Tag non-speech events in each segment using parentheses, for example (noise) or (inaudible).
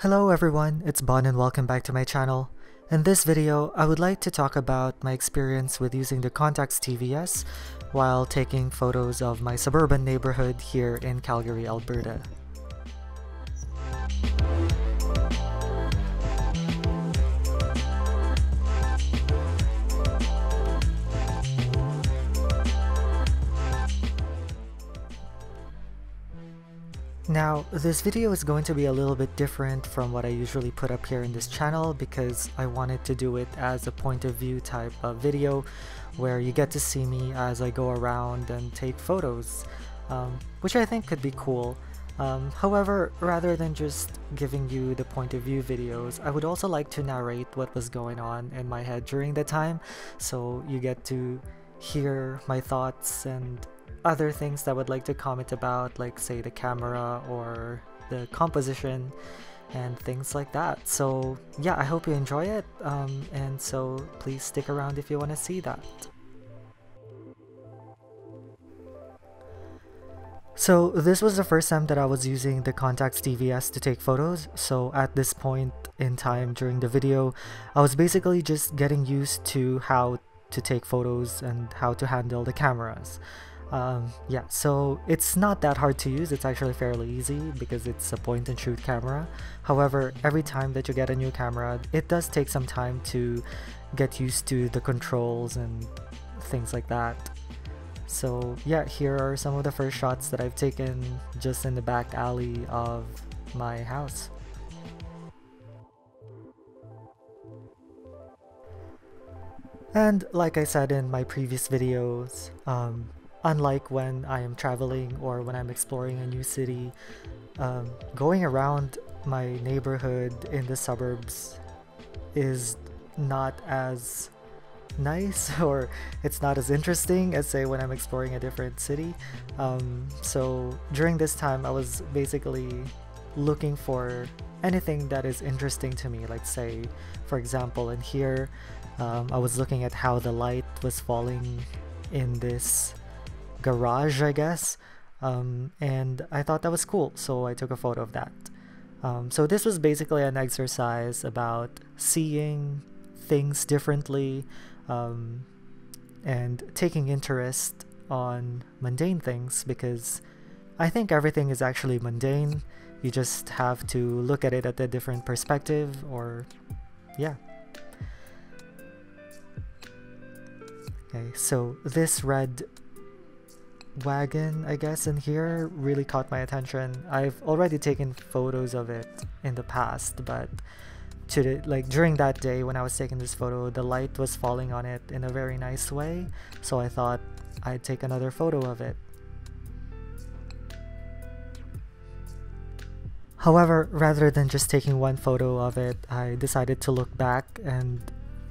Hello everyone, it's Bon and welcome back to my channel. In this video, I would like to talk about my experience with using the Contax TVS while taking photos of my suburban neighborhood here in Calgary, Alberta. Now, this video is going to be a little bit different from what I usually put up here in this channel because I wanted to do it as a point of view type of video where you get to see me as I go around and take photos, um, which I think could be cool. Um, however, rather than just giving you the point of view videos, I would also like to narrate what was going on in my head during the time so you get to hear my thoughts and other things that I would like to comment about, like say the camera or the composition and things like that. So yeah, I hope you enjoy it, um, and so please stick around if you want to see that. So this was the first time that I was using the Contax TVS to take photos, so at this point in time during the video, I was basically just getting used to how to take photos and how to handle the cameras. Um, yeah, so it's not that hard to use, it's actually fairly easy because it's a point and shoot camera. However, every time that you get a new camera, it does take some time to get used to the controls and things like that. So yeah, here are some of the first shots that I've taken just in the back alley of my house. And like I said in my previous videos, um, unlike when I am traveling or when I'm exploring a new city, um, going around my neighborhood in the suburbs is not as nice (laughs) or it's not as interesting as say when I'm exploring a different city. Um, so during this time I was basically looking for anything that is interesting to me like say for example in here um, I was looking at how the light was falling in this garage, I guess. Um, and I thought that was cool, so I took a photo of that. Um, so this was basically an exercise about seeing things differently um, and taking interest on mundane things because I think everything is actually mundane. You just have to look at it at a different perspective or yeah. Okay, so this red wagon, I guess, in here really caught my attention. I've already taken photos of it in the past, but to like during that day when I was taking this photo, the light was falling on it in a very nice way, so I thought I'd take another photo of it. However, rather than just taking one photo of it, I decided to look back and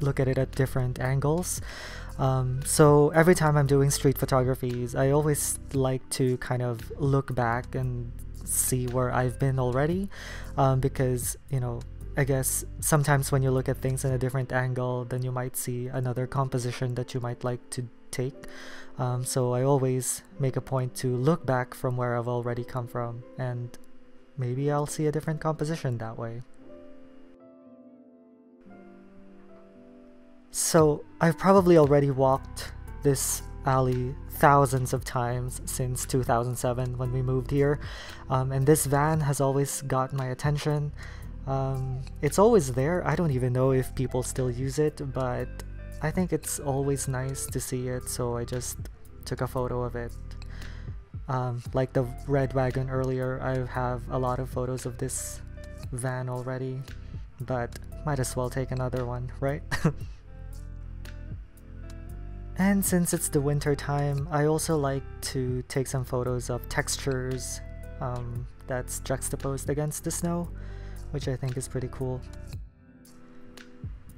look at it at different angles. Um, so every time I'm doing street photographies, I always like to kind of look back and see where I've been already um, because, you know, I guess sometimes when you look at things in a different angle, then you might see another composition that you might like to take. Um, so I always make a point to look back from where I've already come from and maybe I'll see a different composition that way. So I've probably already walked this alley thousands of times since 2007 when we moved here. Um, and this van has always got my attention. Um, it's always there. I don't even know if people still use it but I think it's always nice to see it so I just took a photo of it. Um, like the red wagon earlier I have a lot of photos of this van already but might as well take another one right (laughs) And since it's the winter time, I also like to take some photos of textures um, that's juxtaposed against the snow, which I think is pretty cool.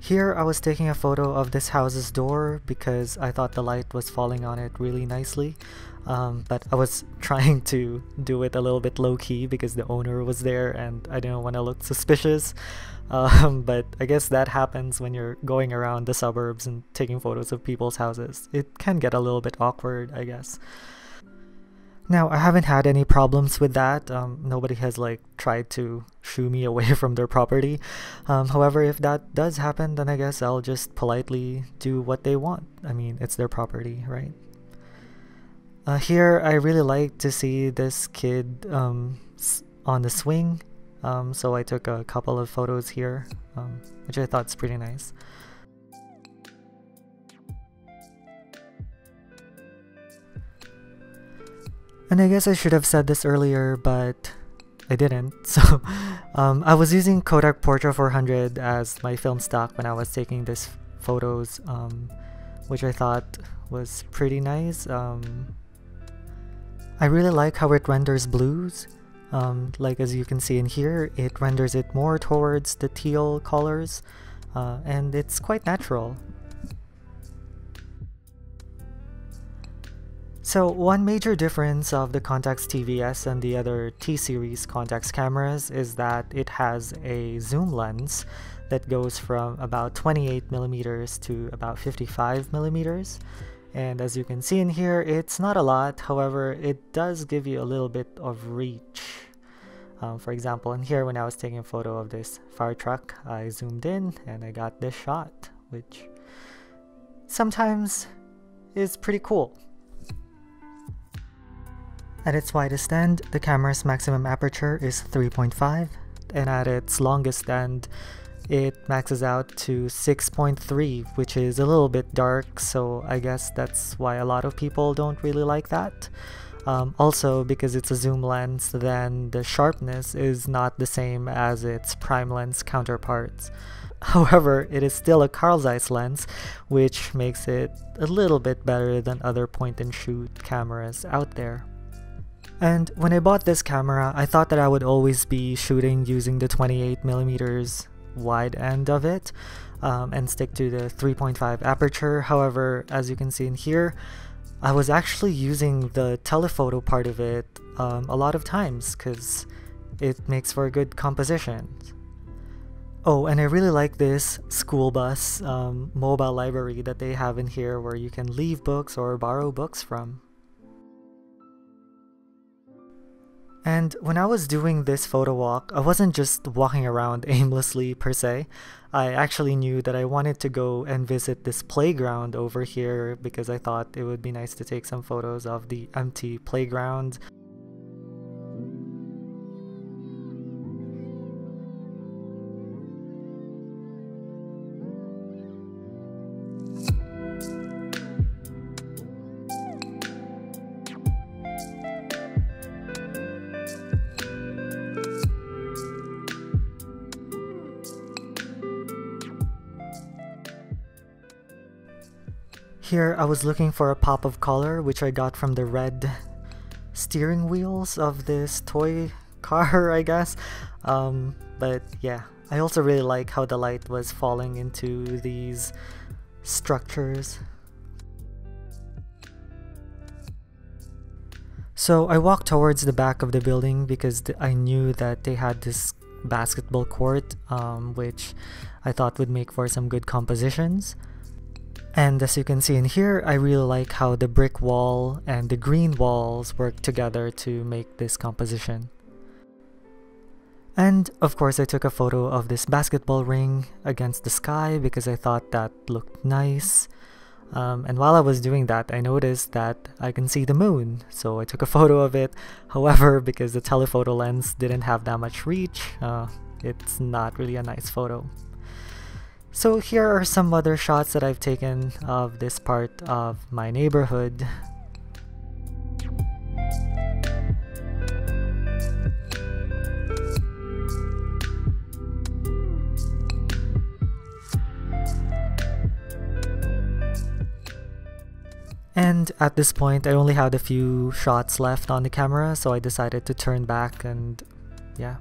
Here I was taking a photo of this house's door because I thought the light was falling on it really nicely. Um, but I was (laughs) trying to do it a little bit low-key because the owner was there and I didn't want to look suspicious. (laughs) Um, but I guess that happens when you're going around the suburbs and taking photos of people's houses. It can get a little bit awkward, I guess. Now, I haven't had any problems with that. Um, nobody has like tried to shoo me away (laughs) from their property. Um, however, if that does happen, then I guess I'll just politely do what they want. I mean, it's their property, right? Uh, here, I really like to see this kid um, on the swing. Um, so I took a couple of photos here, um, which I thought is pretty nice. And I guess I should have said this earlier, but I didn't. (laughs) So um, I was using Kodak Portra 400 as my film stock when I was taking these photos, um, which I thought was pretty nice. Um, I really like how it renders blues. Um, like as you can see in here, it renders it more towards the teal colors, uh, and it's quite natural. So one major difference of the Contax TVS and the other T-series Contax cameras is that it has a zoom lens that goes from about 28 millimeters to about 55 millimeters. And as you can see in here, it's not a lot, however, it does give you a little bit of reach. Um, for example, in here when I was taking a photo of this fire truck, I zoomed in and I got this shot, which sometimes is pretty cool. At its widest end, the camera's maximum aperture is 3.5, and at its longest end, it maxes out to 6.3, which is a little bit dark, so I guess that's why a lot of people don't really like that. Um, also, because it's a zoom lens, then the sharpness is not the same as its prime lens counterparts. (laughs) However, it is still a Carl Zeiss lens, which makes it a little bit better than other point-and-shoot cameras out there. And when I bought this camera, I thought that I would always be shooting using the 28mm wide end of it um, and stick to the 3.5 aperture. However, as you can see in here, I was actually using the telephoto part of it um, a lot of times because it makes for a good composition. Oh, and I really like this school bus um, mobile library that they have in here where you can leave books or borrow books from. And when I was doing this photo walk, I wasn't just walking around (laughs) aimlessly per se. I actually knew that I wanted to go and visit this playground over here because I thought it would be nice to take some photos of the empty playground. Here I was looking for a pop of color which I got from the red steering wheels of this toy (laughs) car I guess um, but yeah I also really like how the light was falling into these structures So I walked towards the back of the building because I knew that they had this basketball court um, which I thought would make for some good compositions. And as you can see in here, I really like how the brick wall and the green walls work together to make this composition. And of course I took a photo of this basketball ring against the sky because I thought that looked nice. Um, and while I was doing that, I noticed that I can see the moon, so I took a (laughs) photo of it. However, because the telephoto lens didn't have that much reach, uh, it's not really a nice photo. So here are some other shots that I've taken of this part of my neighborhood. And at this point, I only had a few shots left on the camera, so I decided to turn back and yeah.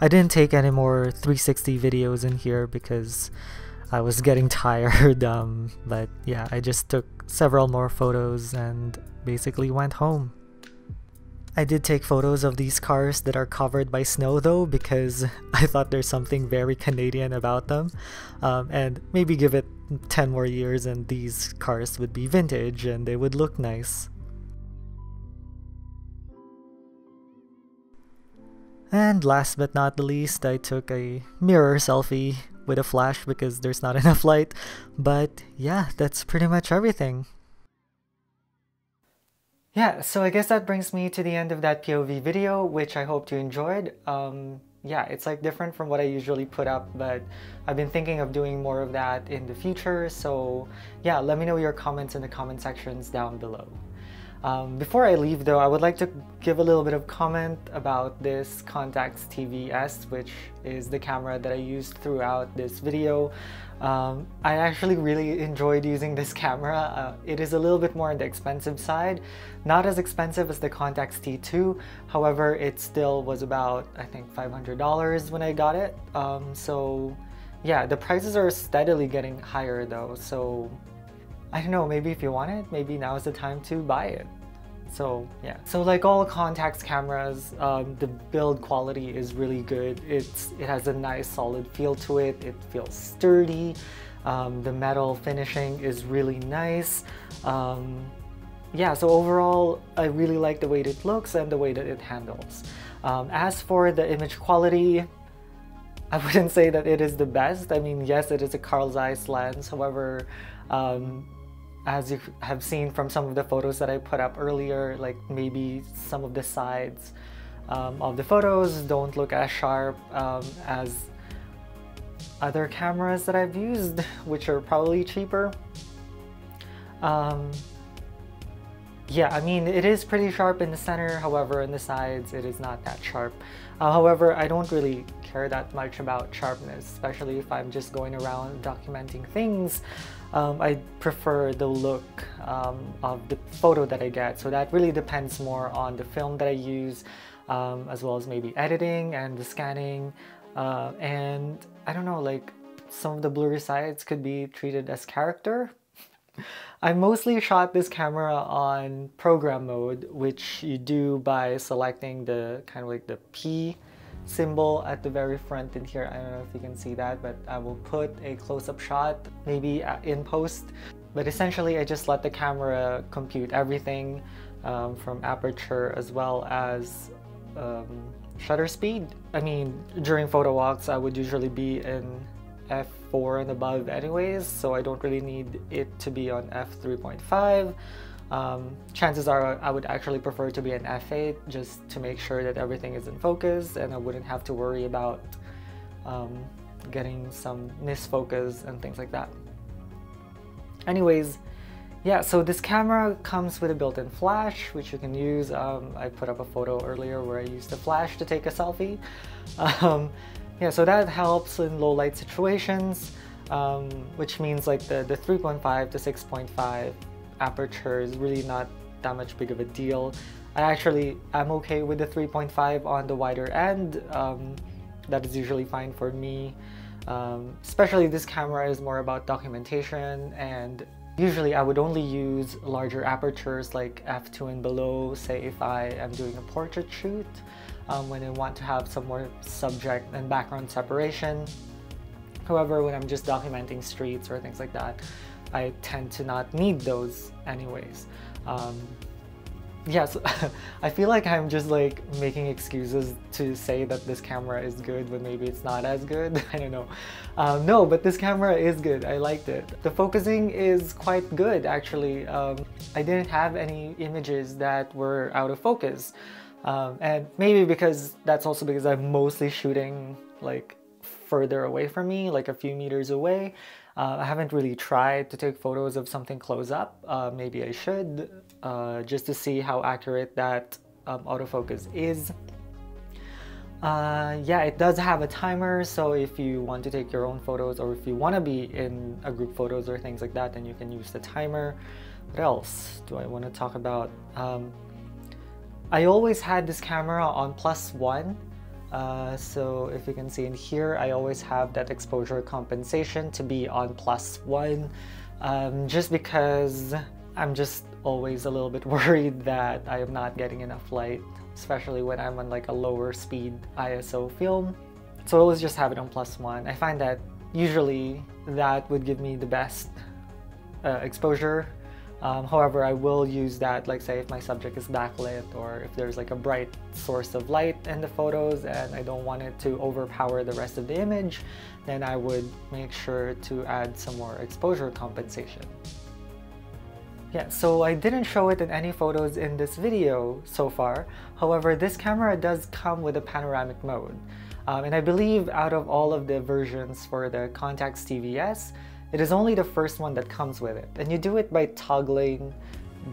I didn't take any more 360 videos in here because I was getting (laughs) tired, um, but yeah, I just took several more photos and basically went home. I did take photos of these cars that are covered by snow though because (laughs) I thought there's something very Canadian about them um, and maybe give it 10 more years and these cars would be vintage and they would look nice. And last but not the least, I took a mirror selfie with a flash because there's not (laughs) enough light. But yeah, that's pretty much everything. Yeah, so I guess that brings me to the end of that POV video, which I hope you enjoyed. Um, yeah, it's like different from what I usually put up, but I've been thinking of doing more of that in the future. So yeah, let me know your comments in the comment sections down below. Um, before I leave though, I would like to give a little bit of comment about this Contax TVS, which is the camera that I used throughout this video. Um, I actually really enjoyed using this camera. Uh, it is a little bit more on the expensive side. Not as expensive as the Contax T2, however, it still was about, I think, $500 when I got it. Um, so yeah, the prices are steadily getting higher though, so I don't know, maybe if you want it, maybe now is the time to buy it. So yeah, so like all Contax cameras, um, the build quality is really good. It's It has a nice solid feel to it. It feels sturdy. Um, the metal finishing is really nice. Um, yeah, so overall, I really like the way that it looks and the way that it handles. Um, as for the image quality, I (laughs) wouldn't say that it is the best. I mean, yes, it is a Carl Zeiss lens. However, um, as you have seen from some of the photos that I put up earlier, like maybe some of the sides um, of the photos don't look as sharp um, as other cameras that I've used, (laughs) which are probably cheaper. Um, yeah, I mean, it is pretty sharp in the center, however, in the sides, it is not that sharp. Uh, however, I don't really care that much about sharpness, especially if I'm just going around documenting things. Um, I prefer the look um, of the photo that I get, so that really depends more on the film that I use, um, as well as maybe editing and the scanning. Uh, and I don't know, like some of the blurry sides could be treated as character, (laughs) I mostly shot this camera on program mode, which you do by selecting the kind of like the P symbol at the very front in here. I don't know if you can see that, but I will put a close-up shot maybe in post. But essentially, I just let the camera compute everything um, from aperture as well as um, shutter speed. I mean, during photo walks, I would usually be in f4 and above anyways, so I don't really need it to be on f3.5. Um, chances are I would actually prefer to be an f8 just to make sure that everything is in focus and I wouldn't have to worry about um, getting some misfocus and things like that. Anyways, yeah, so this camera comes with a built-in flash, which you can use. Um, I put up a photo earlier where I used the flash to take a selfie. Um, yeah, so that helps in low light situations, um, which means like the, the 3.5 to 6.5 aperture is really not that much big of a deal. I actually am okay with the 3.5 on the wider end. Um, that is usually fine for me. Um, especially this camera is more about documentation and usually I would only use larger apertures like f2 and below, say if I am doing a portrait shoot um, when I want to have some more subject and background separation. However, when I'm just documenting streets or things like that, I tend to not need those anyways. Um, yes, (laughs) I feel like I'm just like making excuses to say that this camera is good when maybe it's not as good. (laughs) I don't know. Um, no, but this camera is good. I liked it. The focusing is quite good actually. Um, I didn't have any images that were out of focus. Um, and maybe because that's also because I'm mostly shooting like further away from me, like a few meters away. Uh, I haven't really tried to take photos of something close up. Uh, maybe I should, uh, just to see how accurate that um, autofocus is. Uh, yeah, it does have a timer, so if you want to take your own photos or if you want to be in a group photos or things like that, then you can use the timer. What else do I want to talk about? Um, I always had this camera on plus one. Uh, so if you can see in here, I always have that exposure compensation to be on plus one, um, just because I'm just always a little bit (laughs) worried that I am not getting enough light, especially when I'm on like a lower speed ISO film. So I always just have it on plus one. I find that usually that would give me the best uh, exposure Um, however, I will use that, like say if my subject is backlit or if there's like a bright source of light in the photos and I don't want it to overpower the rest of the image, then I would make sure to add some more exposure compensation. Yeah, so I didn't show it in any photos in this video so far. However, this camera does come with a panoramic mode. Um, and I believe out of all of the versions for the Contax TVS, it is only the first one that comes with it. And you do it by toggling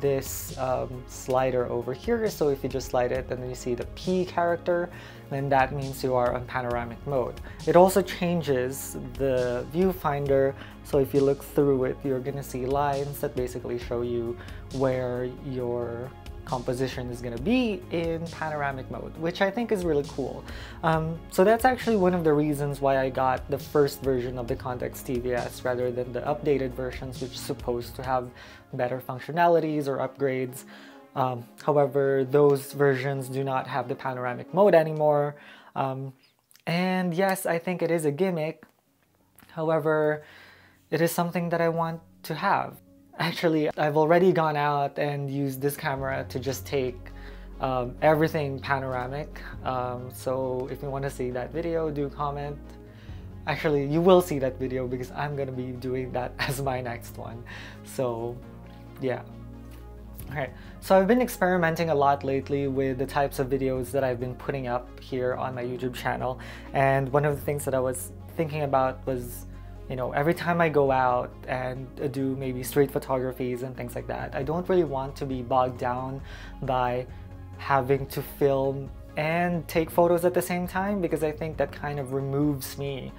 this um, slider over here. So if you just slide it and then you see the P character, then that means you are on panoramic mode. It also changes the viewfinder. So if you look through it, you're gonna see lines that basically show you where your composition is going to be in panoramic mode, which I think is really cool. Um, so that's actually one of the reasons why I got the first version of the Contax TVS rather than the updated versions, which is supposed to have better functionalities or upgrades. Um, however, those versions do not have the panoramic mode anymore. Um, and yes, I think it is a gimmick. However, it is something that I want to have. Actually, I've already gone out and used this camera to just take um, everything panoramic. Um, so if you want to see that video, do comment. Actually, you will see that video because I'm going to be doing that (laughs) as my next one. So yeah. Alright, so I've been experimenting a lot lately with the types of videos that I've been putting up here on my YouTube channel. And one of the things that I was thinking about was you know, every time I go out and do maybe street photographies and things like that, I don't really want to be bogged down by having to film and take photos at the same time because I think that kind of removes me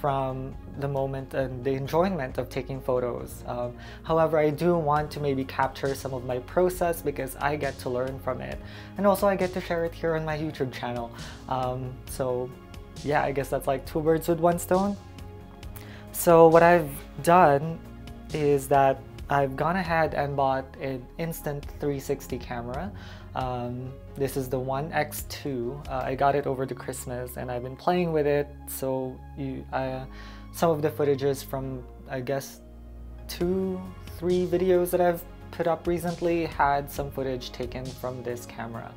from the moment and the enjoyment of taking photos. Um, however, I do want to maybe capture some of my process because I get to learn from it. And also I get to share it here on my YouTube channel. Um, so yeah, I guess that's like two birds with one stone. So what I've done is that I've gone ahead and bought an instant 360 camera. Um, this is the One X2. Uh, I got it over the Christmas and I've been playing with it. So you, uh, some of the footages from I guess two, three videos that I've put up recently had some footage taken from this camera.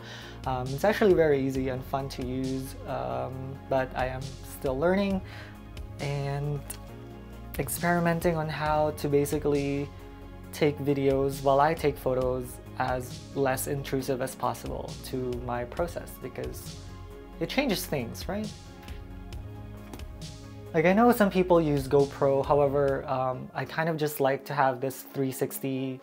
Um, it's actually very easy and fun to use, um, but I am still learning and experimenting on how to basically take videos while I take photos as less intrusive as possible to my process because it changes things, right? Like I know some people use GoPro, however, um, I kind of just like to have this 360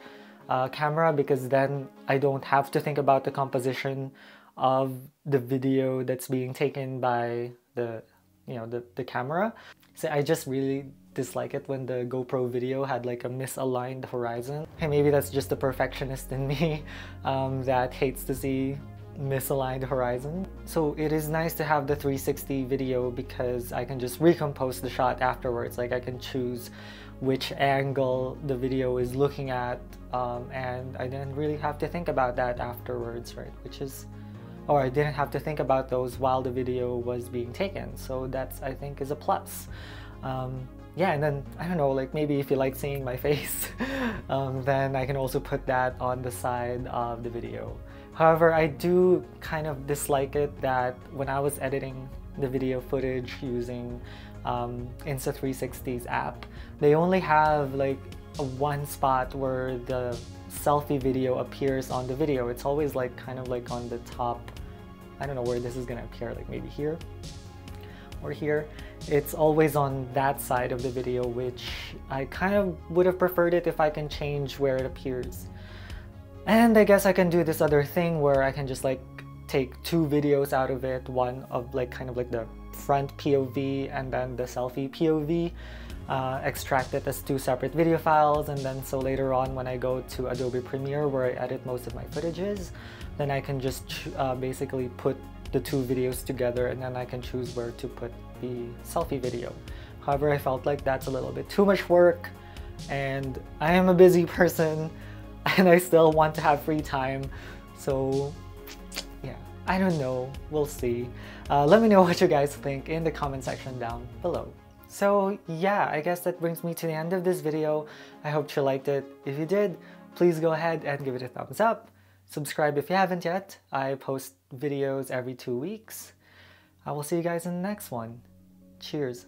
uh, camera because then I don't have to think about the composition of the video that's being taken by the you know the, the camera. So I just really dislike it when the GoPro video had like a misaligned horizon. Hey, maybe that's just the perfectionist in me (laughs) um, that hates to see misaligned horizon. So it is nice to have the 360 video because I can just recompose the shot afterwards. Like I can choose which angle the video is looking at um, and I didn't really have to think about that afterwards, right? Which is, or I didn't have to think about those while the video was being taken. So that's, I think, is a plus. Um, yeah, and then I don't know, like maybe if you like seeing my (laughs) face, um, then I can also put that on the side of the video. However, I do kind of dislike it that when I was editing the video footage using um, Insta360's app, they only have like one spot where the selfie video appears on the video. It's always like kind of like on the top, I don't know where this is gonna appear, like maybe here or here. It's always on that side of the video, which I kind of would have preferred it if I can change where it appears. And I guess I can do this other thing where I can just like take two videos out of it, one of like kind of like the front POV and then the selfie POV, uh, extract it as two separate video files and then so later on when I go to Adobe Premiere where I edit most of my footages, then I can just uh, basically put the two videos together and then I can choose where to put the selfie video. However, I felt like that's a little bit too much work and I am a busy (laughs) person and I still want to have free time. So yeah, I don't know. We'll see. Uh, let me know what you guys think in the comment section down below. So yeah, I guess that brings me to the end of this video. I hope you liked it. If you did, please go ahead and give it a thumbs up. Subscribe if you haven't yet. I post videos every two weeks. I will see you guys in the next one. Cheers.